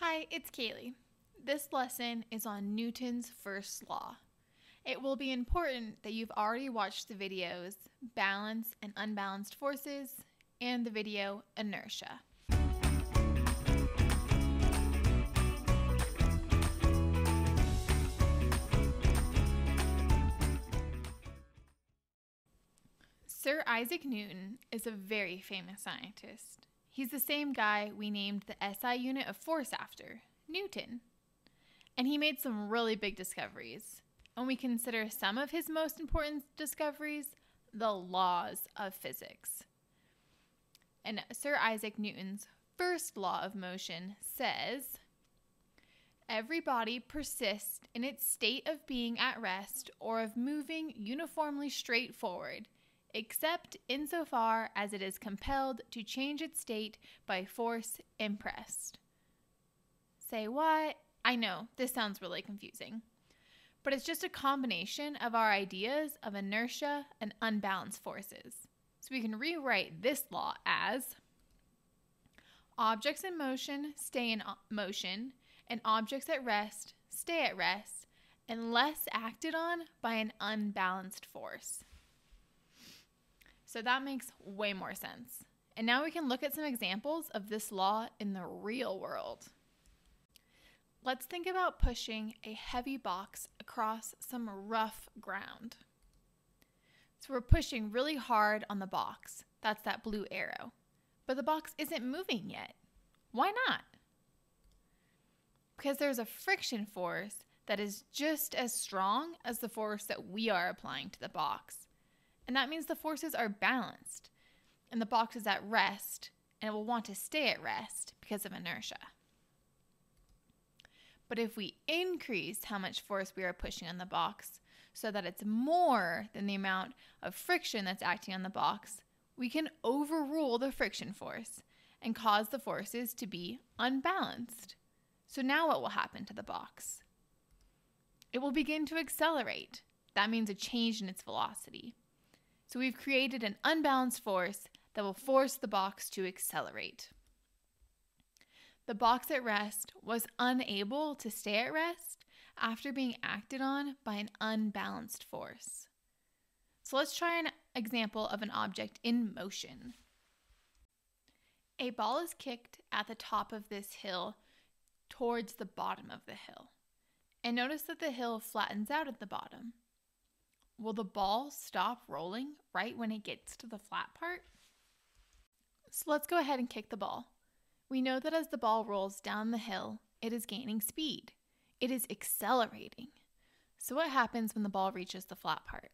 Hi, it's Kaylee. This lesson is on Newton's first law. It will be important that you've already watched the videos Balance and Unbalanced Forces and the video Inertia. Sir Isaac Newton is a very famous scientist. He's the same guy we named the SI unit of force after, Newton. And he made some really big discoveries. And we consider some of his most important discoveries the laws of physics. And Sir Isaac Newton's first law of motion says every body persists in its state of being at rest or of moving uniformly straight forward except insofar as it is compelled to change its state by force impressed. Say what? I know, this sounds really confusing. But it's just a combination of our ideas of inertia and unbalanced forces. So we can rewrite this law as objects in motion stay in motion, and objects at rest stay at rest unless acted on by an unbalanced force. So that makes way more sense. And now we can look at some examples of this law in the real world. Let's think about pushing a heavy box across some rough ground. So we're pushing really hard on the box. That's that blue arrow. But the box isn't moving yet. Why not? Because there's a friction force that is just as strong as the force that we are applying to the box. And that means the forces are balanced and the box is at rest and it will want to stay at rest because of inertia. But if we increase how much force we are pushing on the box so that it's more than the amount of friction that's acting on the box, we can overrule the friction force and cause the forces to be unbalanced. So now what will happen to the box? It will begin to accelerate. That means a change in its velocity. So we've created an unbalanced force that will force the box to accelerate. The box at rest was unable to stay at rest after being acted on by an unbalanced force. So let's try an example of an object in motion. A ball is kicked at the top of this hill towards the bottom of the hill. And notice that the hill flattens out at the bottom. Will the ball stop rolling right when it gets to the flat part? So let's go ahead and kick the ball. We know that as the ball rolls down the hill, it is gaining speed. It is accelerating. So what happens when the ball reaches the flat part?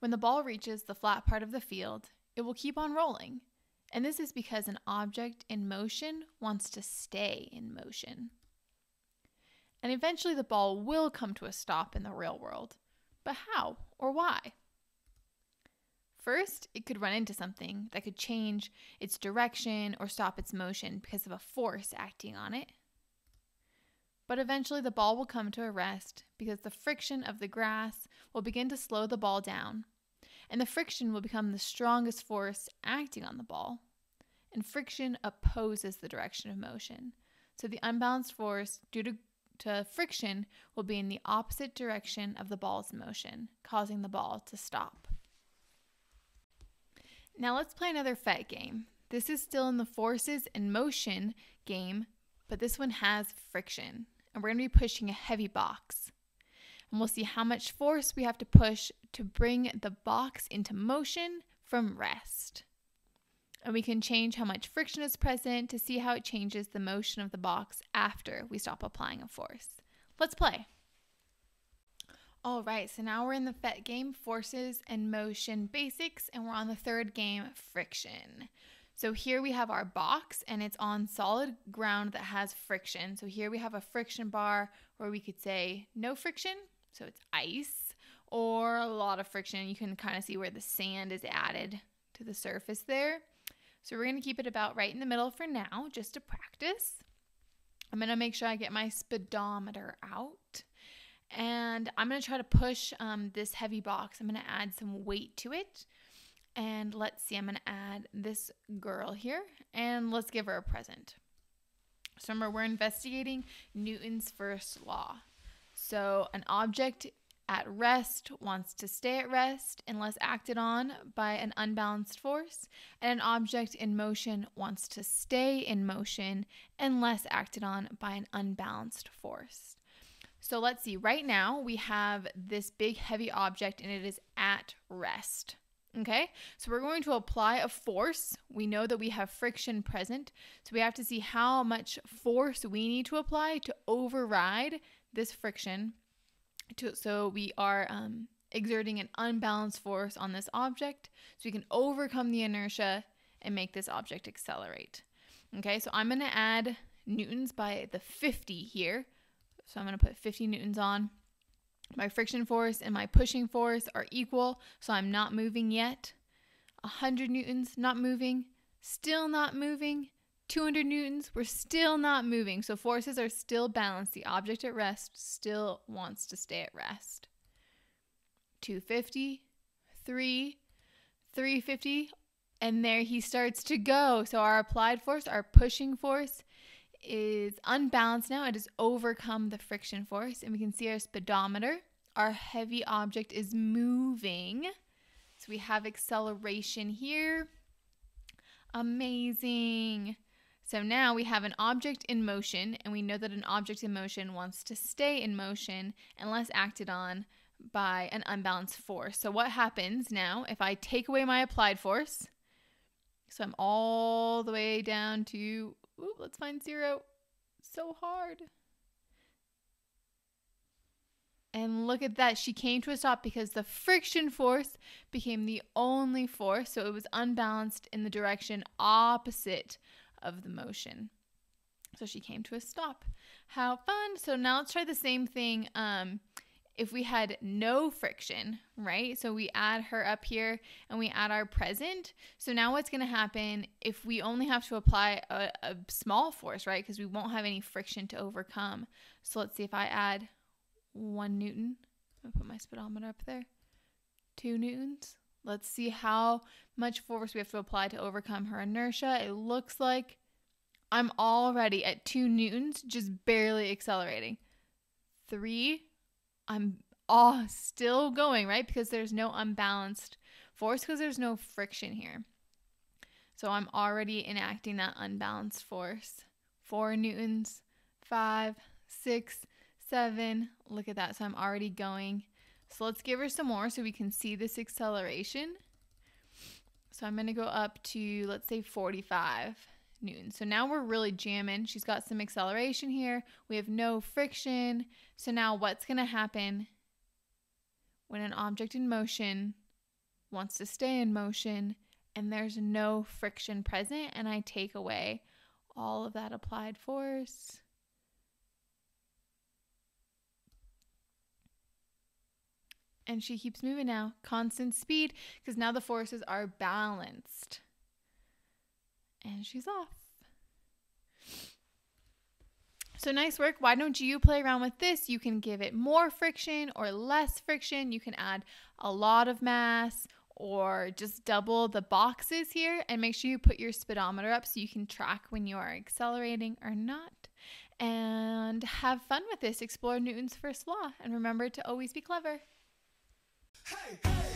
When the ball reaches the flat part of the field, it will keep on rolling. And this is because an object in motion wants to stay in motion. And eventually the ball will come to a stop in the real world. But how or why? First, it could run into something that could change its direction or stop its motion because of a force acting on it. But eventually, the ball will come to a rest because the friction of the grass will begin to slow the ball down, and the friction will become the strongest force acting on the ball. And friction opposes the direction of motion. So, the unbalanced force due to to friction will be in the opposite direction of the ball's motion, causing the ball to stop. Now let's play another PhET game. This is still in the forces and motion game, but this one has friction. And we're going to be pushing a heavy box. And we'll see how much force we have to push to bring the box into motion from rest and we can change how much friction is present to see how it changes the motion of the box after we stop applying a force. Let's play. All right, so now we're in the PhET game, forces and motion basics, and we're on the third game, friction. So here we have our box and it's on solid ground that has friction. So here we have a friction bar where we could say no friction, so it's ice, or a lot of friction. You can kind of see where the sand is added to the surface there. So we're going to keep it about right in the middle for now, just to practice. I'm going to make sure I get my speedometer out. And I'm going to try to push um, this heavy box. I'm going to add some weight to it. And let's see, I'm going to add this girl here. And let's give her a present. So remember, we're investigating Newton's first law. So an object at rest wants to stay at rest unless acted on by an unbalanced force, and an object in motion wants to stay in motion unless acted on by an unbalanced force. So let's see, right now we have this big heavy object and it is at rest. Okay, so we're going to apply a force. We know that we have friction present, so we have to see how much force we need to apply to override this friction to, so we are um, exerting an unbalanced force on this object so we can overcome the inertia and make this object accelerate. Okay, so I'm going to add newtons by the 50 here. So I'm going to put 50 newtons on. My friction force and my pushing force are equal, so I'm not moving yet. 100 newtons, not moving. Still not moving. 200 newtons, we're still not moving. So forces are still balanced. The object at rest still wants to stay at rest. 250, 3, 350, and there he starts to go. So our applied force, our pushing force, is unbalanced now. It has overcome the friction force, and we can see our speedometer. Our heavy object is moving. So we have acceleration here. Amazing. So now we have an object in motion, and we know that an object in motion wants to stay in motion unless acted on by an unbalanced force. So what happens now if I take away my applied force? So I'm all the way down to, ooh, let's find zero. So hard. And look at that. She came to a stop because the friction force became the only force. So it was unbalanced in the direction opposite of the motion. So she came to a stop. How fun. So now let's try the same thing. Um, if we had no friction, right? So we add her up here and we add our present. So now what's going to happen if we only have to apply a, a small force, right? Because we won't have any friction to overcome. So let's see if I add one Newton. I'll put my speedometer up there. Two Newtons. Let's see how much force we have to apply to overcome her inertia. It looks like I'm already at two newtons, just barely accelerating. Three, I'm all still going, right? Because there's no unbalanced force because there's no friction here. So I'm already enacting that unbalanced force. Four newtons, five, six, seven. Look at that. So I'm already going so let's give her some more so we can see this acceleration. So I'm going to go up to, let's say 45 newtons. So now we're really jamming. She's got some acceleration here. We have no friction. So now what's going to happen when an object in motion wants to stay in motion and there's no friction present and I take away all of that applied force? And she keeps moving now. Constant speed because now the forces are balanced. And she's off. So nice work. Why don't you play around with this? You can give it more friction or less friction. You can add a lot of mass or just double the boxes here and make sure you put your speedometer up so you can track when you are accelerating or not. And have fun with this. Explore Newton's first law and remember to always be clever. Hey, hey.